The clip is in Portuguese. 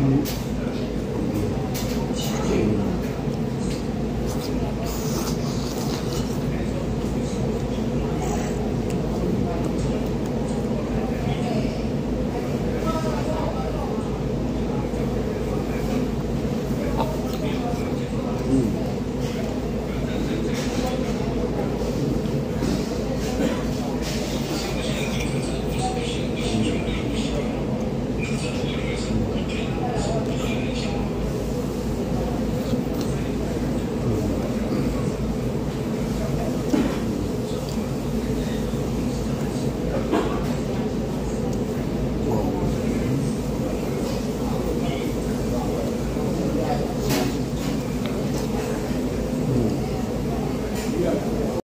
Uhum.